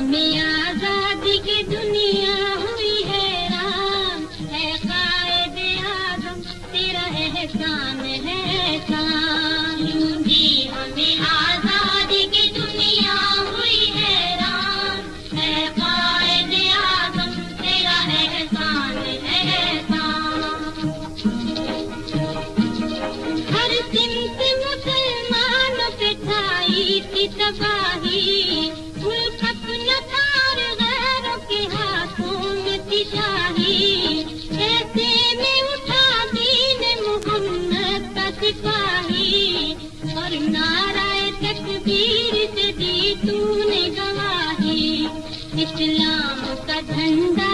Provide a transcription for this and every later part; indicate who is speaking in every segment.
Speaker 1: Mia. तूने जहा है इस्लाम का धंधा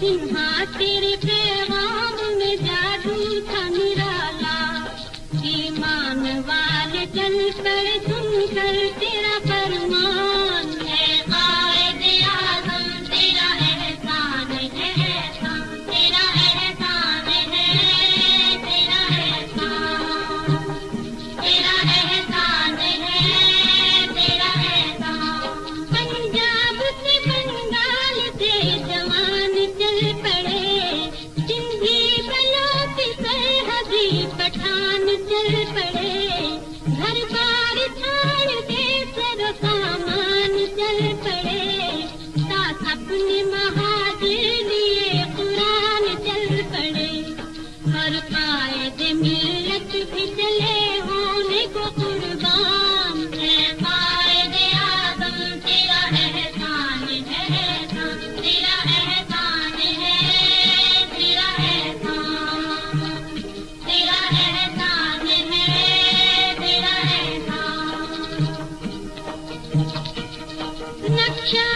Speaker 1: जिन्हा तेरे पे Yeah.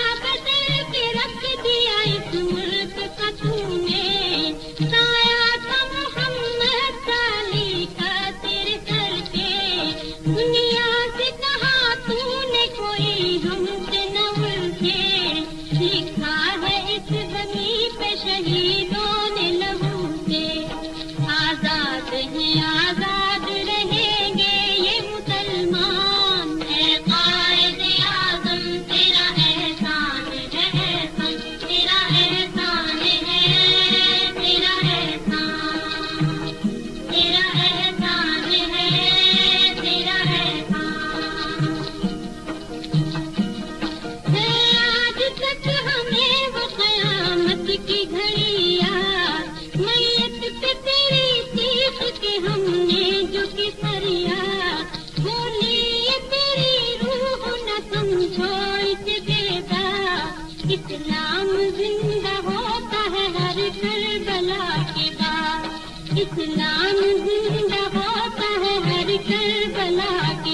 Speaker 1: इस्लाम ज़िंदा होता है हर करबला के बाद। इस्लाम ज़िंदा होता है हर करबला के